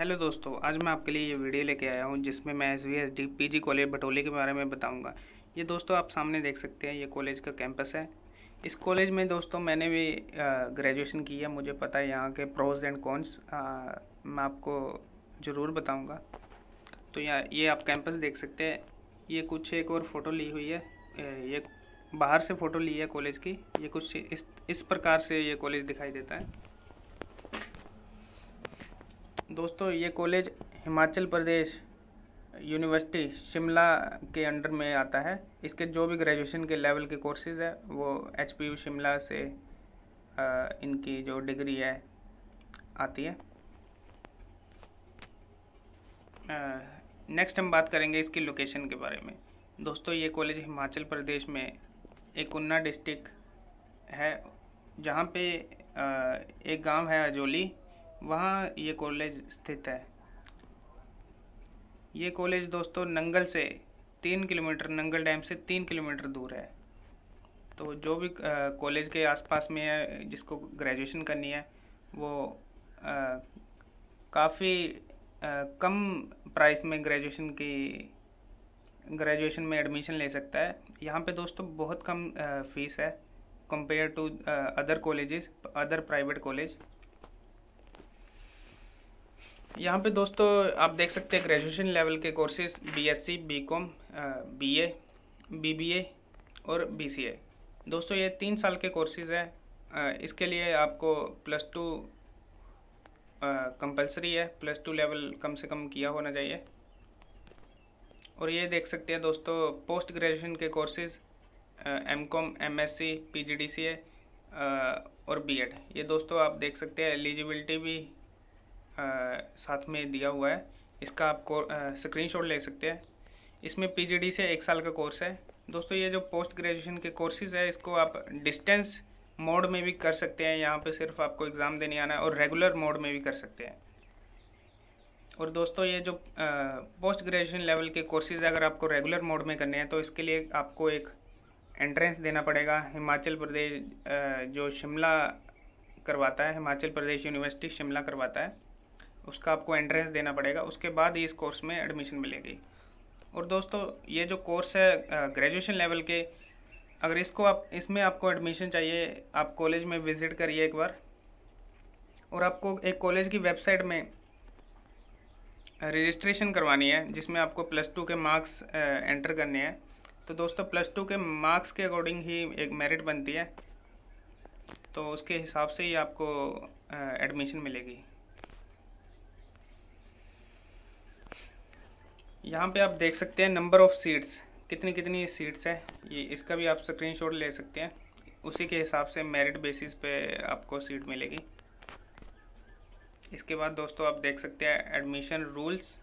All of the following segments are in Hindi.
हेलो दोस्तों, आज मैं आपके लिए ये वीडियो लेके आया हूँ, जिसमें मैं S V S D P G college Bhatoli के बारे में बताऊँगा। ये दोस्तों, आप सामने देख सकते हैं, ये कॉलेज का कैंपस है। इस कॉलेज में दोस्तों, मैंने भी ग्रेजुएशन की है। मुझे पता है यहाँ के प्रोज एंड कॉन्स मैं आपको ज़रूर बताऊँगा। तो यहाँ ये आप कैंपस देख सकते हैं। ये कुछ एक और फ़ोटो ली हुई है। ये बाहर से फ़ोटो ली है कॉलेज की। ये कुछ इस इस प्रकार से ये कॉलेज दिखाई देता है। दोस्तों, ये कॉलेज हिमाचल प्रदेश यूनिवर्सिटी शिमला के अंडर में आता है। इसके जो भी ग्रेजुएशन के लेवल के कोर्सेज है, वो एच पी यू शिमला से इनकी जो डिग्री है, आती है। नेक्स्ट हम बात करेंगे इसकी लोकेशन के बारे में। दोस्तों, ये कॉलेज हिमाचल प्रदेश में एक उन्ना डिस्ट्रिक्ट है, जहाँ पे एक गाँव है, अजोली। वहाँ ये कॉलेज स्थित है। ये कॉलेज दोस्तों नंगल से तीन किलोमीटर, नंगल डैम से तीन किलोमीटर दूर है। तो जो भी कॉलेज के आसपास में है, जिसको ग्रेजुएशन करनी है, वो काफ़ी कम प्राइस में ग्रेजुएशन की, ग्रेजुएशन में एडमिशन ले सकता है। यहाँ पे दोस्तों बहुत कम फ़ीस है। Compare to other colleges, other private college. यहाँ पे दोस्तों आप देख सकते हैं ग्रेजुएशन लेवल के courses BSc, BCom, BA, BBA और बीसीए दोस्तों ये तीन साल के कोर्सेज हैं इसके लिए आपको प्लस टू कंपलसरी है। प्लस टू लेवल कम से कम किया होना चाहिए। और ये देख सकते हैं दोस्तों पोस्ट ग्रेजुएशन के courses M com M S C P G D C और बी एड ये दोस्तों आप देख सकते हैं एलिजिबिलिटी भी साथ में दिया हुआ है। इसका आप स्क्रीनशॉट ले सकते हैं। इसमें पीजीडी से एक साल का कोर्स है। दोस्तों, ये जो पोस्ट ग्रेजुएशन के कोर्सेज़ है, इसको आप डिस्टेंस मोड में भी कर सकते हैं। यहाँ पे सिर्फ़ आपको एग्ज़ाम देने आना है और रेगुलर मोड में भी कर सकते हैं। और दोस्तों, ये जो पोस्ट ग्रेजुएशन लेवल के कोर्सेज़ अगर आपको रेगुलर मोड में करने हैं तो इसके लिए आपको एक एंट्रेंस देना पड़ेगा। हिमाचल प्रदेश जो शिमला करवाता है, हिमाचल प्रदेश यूनिवर्सिटी शिमला करवाता है। उसका आपको एंट्रेंस देना पड़ेगा, उसके बाद ही इस कोर्स में एडमिशन मिलेगी। और दोस्तों, ये जो कोर्स है ग्रेजुएशन लेवल के, अगर इसको आप, इसमें आपको एडमिशन चाहिए, आप कॉलेज में विज़िट करिए एक बार। और आपको एक कॉलेज की वेबसाइट में रजिस्ट्रेशन करवानी है, जिसमें आपको प्लस टू के मार्क्स एंटर करने हैं। तो दोस्तों प्लस टू के मार्क्स के अकॉर्डिंग ही एक मेरिट बनती है। तो उसके हिसाब से ही आपको एडमिशन मिलेगी। यहाँ पे आप देख सकते हैं नंबर ऑफ़ सीट्स कितनी कितनी सीट्स है ये इसका भी आप स्क्रीनशॉट ले सकते हैं। उसी के हिसाब से मेरिट बेसिस पे आपको सीट मिलेगी। इसके बाद दोस्तों आप देख सकते हैं एडमिशन रूल्स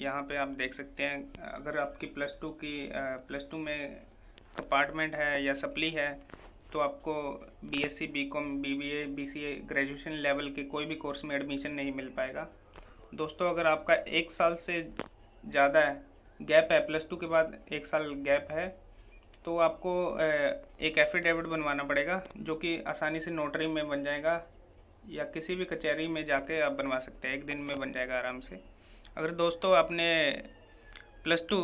यहाँ पे आप देख सकते हैं अगर आपकी प्लस टू की प्लस टू में कंपार्टमेंट है या सप्ली है तो आपको BSc, BCom, BBA, BCA graduation level के कोई भी कोर्स में एडमिशन नहीं मिल पाएगा। दोस्तों, अगर आपका एक साल से ज़्यादा गैप है प्लस टू के बाद एक साल गैप है तो आपको एक एफिडेविट बनवाना पड़ेगा, जो कि आसानी से नोटरी में बन जाएगा, या किसी भी कचहरी में जाके आप बनवा सकते हैं, एक दिन में बन जाएगा आराम से। अगर दोस्तों, आपने plus two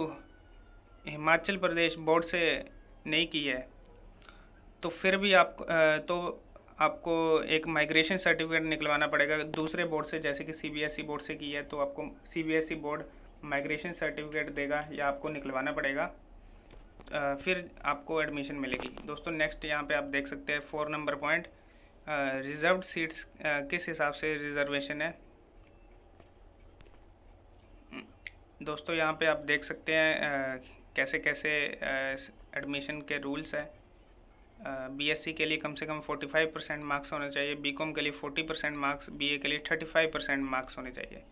Himachal Pradesh board से नहीं की है तो फिर भी आप तो आपको एक माइग्रेशन सर्टिफिकेट निकलवाना पड़ेगा। दूसरे बोर्ड से, जैसे कि सीबीएसई बोर्ड से की है तो आपको सीबीएसई बोर्ड माइग्रेशन सर्टिफिकेट देगा या आपको निकलवाना पड़ेगा। फिर आपको एडमिशन मिलेगी। दोस्तों नेक्स्ट यहाँ पे आप देख सकते हैं four number point reserve seats किस हिसाब से रिजर्वेशन है? दोस्तों, यहाँ पे आप देख सकते हैं कैसे कैसे एडमिशन के रूल्स हैं। बीएससी के लिए कम से कम 45 परसेंट मार्क्स होने चाहिए बीकॉम के लिए 40 परसेंट मार्क्स बीए के लिए 35 परसेंट मार्क्स होने चाहिए।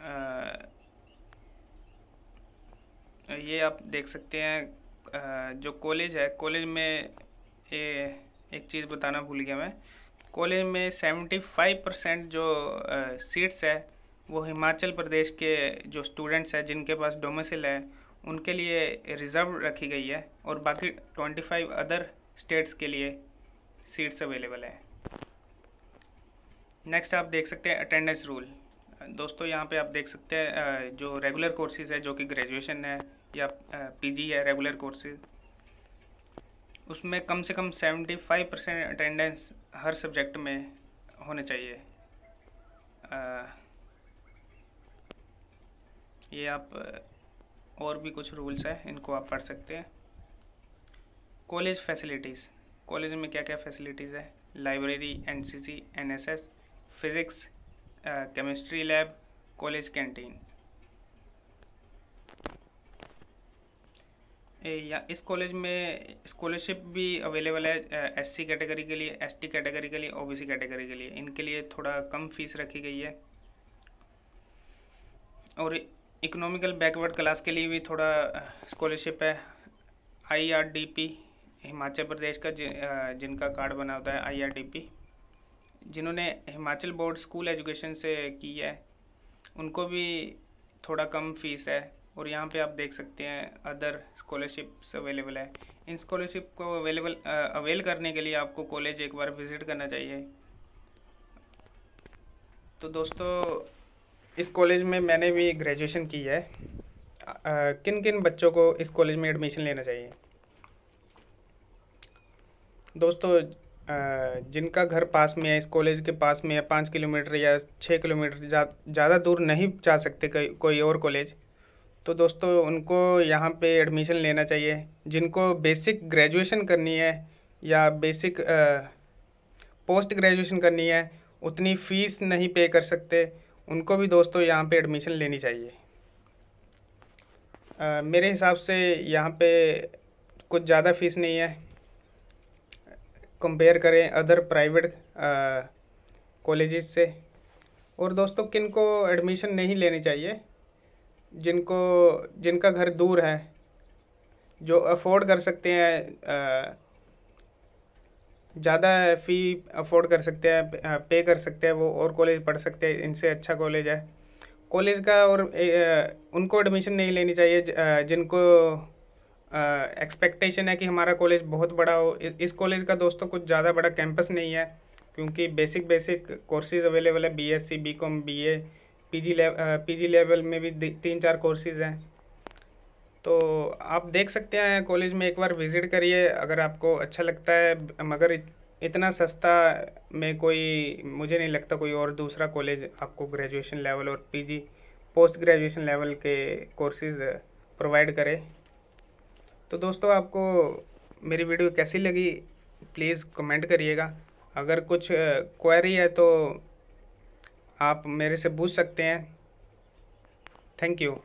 आ, ये आप देख सकते हैं जो कॉलेज है कॉलेज में ये एक चीज़ बताना भूल गया मैं। कॉलेज में 75 परसेंट जो सीट्स है वो हिमाचल प्रदेश के जो स्टूडेंट्स हैं जिनके पास डोमिसिल है उनके लिए रिज़र्व रखी गई है और बाकी ट्वेंटी फाइव अदर स्टेट्स के लिए सीट्स अवेलेबल है। नेक्स्ट आप देख सकते हैं अटेंडेंस रूल दोस्तों, यहाँ पे आप देख सकते हैं जो रेगुलर कोर्सेज है, जो कि ग्रेजुएशन है, या पीजी है रेगुलर कोर्सेज उसमें कम से कम सेवेंटी फाइव परसेंट अटेंडेंस हर सब्जेक्ट में होने चाहिए। ये आप और भी कुछ रूल्स हैं, इनको आप पढ़ सकते हैं। कॉलेज फैसिलिटीज़ कॉलेज में क्या क्या फैसिलिटीज़ है library NCC NSS physics chemistry lab college canteen या, इस कॉलेज में स्कॉलरशिप भी अवेलेबल है एससी कैटेगरी के लिए एसटी कैटेगरी के लिए ओबीसी कैटेगरी के लिए। इनके लिए थोड़ा कम फ़ीस रखी गई है। और इकोनॉमिकल बैकवर्ड क्लास के लिए भी थोड़ा स्कॉलरशिप है। आईआरडीपी हिमाचल प्रदेश का जि, जिनका कार्ड बना होता है आईआरडीपी जिन्होंने हिमाचल बोर्ड स्कूल एजुकेशन से की है उनको भी थोड़ा कम फ़ीस है। और यहाँ पे आप देख सकते हैं अदर स्कॉलरशिप्स अवेलेबल है। इन स्कॉलरशिप को अवेलेबल अवेल करने के लिए आपको कॉलेज एक बार विज़िट करना चाहिए। तो दोस्तों इस कॉलेज में मैंने भी ग्रेजुएशन की है। किन किन बच्चों को इस कॉलेज में एडमिशन लेना चाहिए? दोस्तों जिनका घर पास में है इस कॉलेज के पास में है पाँच किलोमीटर या छः किलोमीटर ज़्यादा दूर नहीं जा सकते कोई कोई और कॉलेज तो दोस्तों, उनको यहाँ पे एडमिशन लेना चाहिए। जिनको बेसिक ग्रेजुएशन करनी है या बेसिक पोस्ट ग्रेजुएशन करनी है, उतनी फ़ीस नहीं पे कर सकते। उनको भी दोस्तों यहाँ पे एडमिशन लेनी चाहिए। आ, मेरे हिसाब से यहाँ पे कुछ ज़्यादा फ़ीस नहीं है। कंपेयर करें अदर प्राइवेट कॉलेजेस से। और दोस्तों किन को एडमिशन नहीं लेनी चाहिए जिनको जिनका घर दूर है जो अफोर्ड कर सकते हैं ज़्यादा फ़ी अफोर्ड कर सकते हैं पे कर सकते हैं, वो और कॉलेज पढ़ सकते हैं, इनसे अच्छा कॉलेज है। कॉलेज का और उनको एडमिशन नहीं लेनी चाहिए जिनको एक्सपेक्टेशन है कि हमारा कॉलेज बहुत बड़ा हो। इस कॉलेज का दोस्तों कुछ ज़्यादा बड़ा कैंपस नहीं है, क्योंकि बेसिक बेसिक कोर्सेज अवेलेबल है B S C B Com B A P G P G level में भी तीन चार कोर्सेज हैं। तो आप देख सकते हैं, कॉलेज में एक बार विज़िट करिए, अगर आपको अच्छा लगता है, मगर इतना सस्ता में कोई, मुझे नहीं लगता कोई और दूसरा कॉलेज आपको ग्रेजुएशन लेवल और पीजी, पोस्ट ग्रेजुएशन लेवल के कोर्सेज प्रोवाइड करे। तो दोस्तों, आपको मेरी वीडियो कैसी लगी, प्लीज़ कमेंट करिएगा। अगर कुछ क्वेरी है तो आप मेरे से पूछ सकते हैं। Thank you.